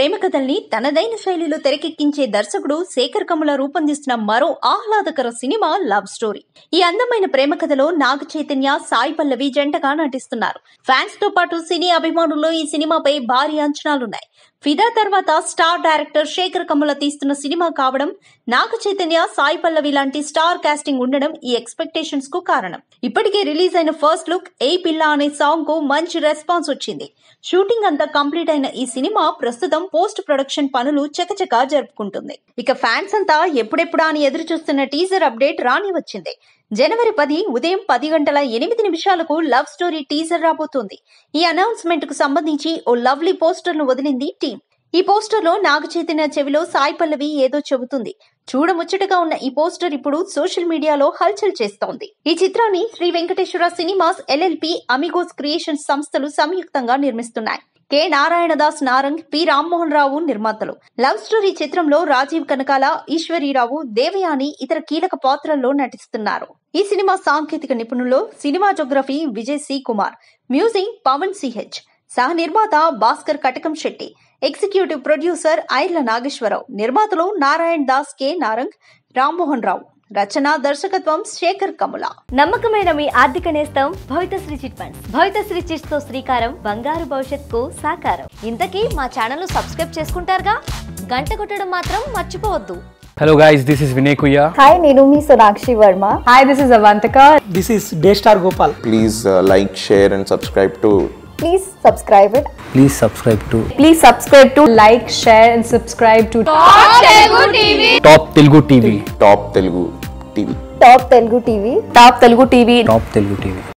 ప్రేమ కథల్ని తనదైన శైలిలో తెరకెక్కించే దర్శకుడు శేఖర్ కమల రూపొందిస్తున్న మరో ఆహ్లాదకర సినిమా లవ్ స్టోరీ. ఈ అందమైన ప్రేమ కథలో నాగ చైతన్య సాయి పల్లవి జంటగా నటిస్తున్నారు. ఫ్యాన్స్తో పాటు సినీ అభిమానుల్లో ఈ సినిమాపై భారీ అంచనాలున్నాయి. ఫిదా తర్వాత స్టార్ డైరెక్టర్ శేఖర్ కమ్ముల తీస్తున్న సినిమా కావడం నాగ చైతన్య సాయి పల్లవి లాంటి స్టార్ కాస్టింగ్ ఉండడం ఈ ఎక్స్పెక్టేషన్స్కు కారణం. ఇప్పటికే రిలీజ్ అయిన ఫస్ట్ లుక్ ఏ పిల్ల అనే సాంగ్కు మంచి రెస్పాన్స్ వచ్చింది. షూటింగ్ అంతా కంప్లీట్ అయిన ఈ సినిమా ప్రస్తుతం పోస్ట్ ప్రొడక్షన్ పనులు చకచకా జరుపుకుంటుంది. ఇక ఫ్యాన్స్ అంతా ఎప్పుడెప్పుడా అని ఎదురు చూస్తున్న టీజర్ అప్డేట్ రాని వచ్చింది జనవరి పది ఉదయం పది గంటల ఎనిమిది నిమిషాలకు లవ్ స్టోరీ టీజర్ రాబోతోంది. ఈ అనౌన్స్మెంట్కు సంబంధించి ఓ లవ్లీ పోస్టర్ను వదిలింది టీం ఈ పోస్టర్లో నాగ చైతన్య చెవిలో సాయి పల్లవి ఏదో చెబుతుంది. చూడముచ్చటగా ఉన్న ఈ పోస్టర్ ఇప్పుడు సోషల్ మీడియాలో హల్చల్ చేస్తోంది. ఈ చిత్రాన్ని Sri Venkateswara cinemas LLP Amigos creations సంస్థలు సంయుక్తంగా నిర్మిస్తున్నాయి. కె. నారాయణదాస్ నారంగ్ పి. రామ్మోహన్ రావు నిర్మాతలు. లవ్ స్టోరీ చిత్రంలో రాజీవ్ కనకాల ఈశ్వరీరావు దేవయాని ఇతర కీలక పాత్రల్లో నటిస్తున్నారు. ఈ సినిమా సాంకేతిక నిపుణులు cinematography Vijay C Kumar music Pavan CH సహ నిర్మాత భాస్కర్ కటకం శెట్టి ఎగ్జిక్యూటివ్ ప్రొడ్యూసర్ ఐర్ల నాగేశ్వరరావు నిర్మాతలు నారాయణ్ దాస్ కె నారంగ్ రామ్మోహన్ రావు రచన దర్శకత్వం శేఖర్ కముల. నమ్మకమైన మీ ఆర్థిక నేస్తం భవితశ్రీ చిట్ ఫండ్స్. భవితశ్రీ చిట్స్తో శ్రీకారం బంగారు భవిష్యత్తుకు సాకారం. ఇంతకీ మా ఛానల్ సబ్స్క్రైబ్ చేసుకుంటారుగా? గంట కొట్టడం మాత్రం మర్చిపోవద్దు. Hello guys, this is Vinay Kuya. Hi, Nenumi Sonakshi Verma. Hi, this is Avantika. This is Deshtar Gopal. Please uh, like, share and subscribe to Please subscribe it. Please subscribe to. Please subscribe to. Like, share and subscribe to. Top Telugu TV. Top Telugu TV. Top Telugu TV. Top Telugu TV. Top Telugu TV. Top Telugu TV.